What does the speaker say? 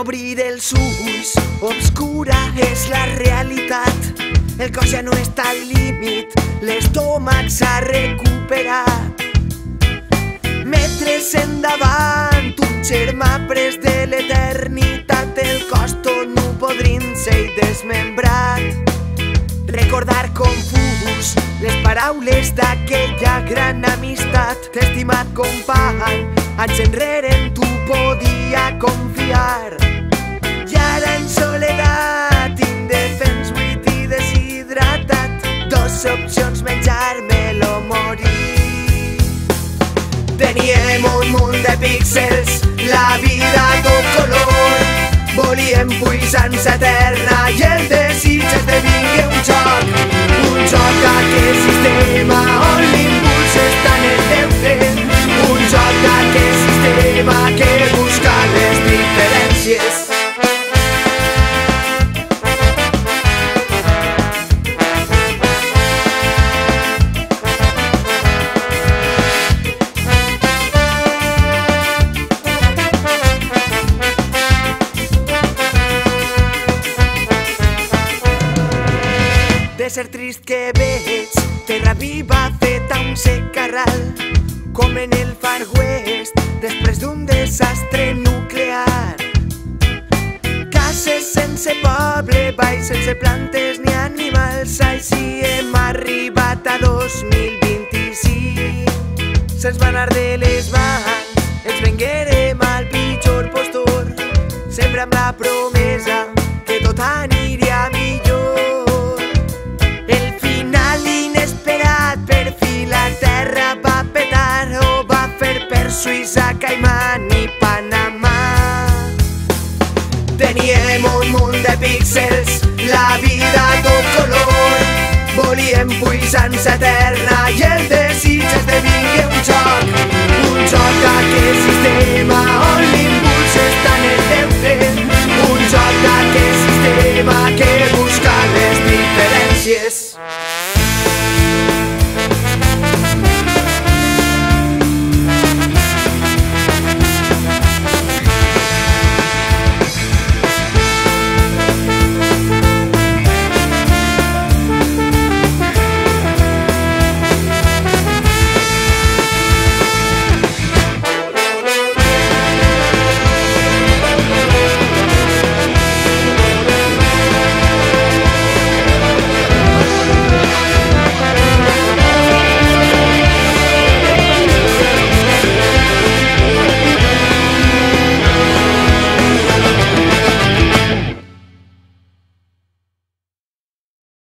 obrir els ulls, obscura és la realitat. El cos ja no està al límit, l'estómac s'ha recuperat. Metres endavant, un germà pres de l'eternitat, el cos tot no podrint-se i desmembrat. Recordar confús les paraules d'aquella gran amistat, t'estimat company, anys enrere en tu podia confiar. Dos opcions, menjar-me-lo morir. Teníem un munt de píxels, la ser trist que veig, terra viva feta un secarral, com en el Far West, després d'un desastre nuclear. Cases sense poble, valls sense plantes ni animals, així hem arribat a 2025. Se'ns van anar de les mans, ens venguérem al pitjor postor, sempre amb la promesa que tot aniria per Suïssa, Caiman i Panamà. Teníem un munt de píxels, la vida tot color, volíem puissants eterna i el desig esdevingué un joc,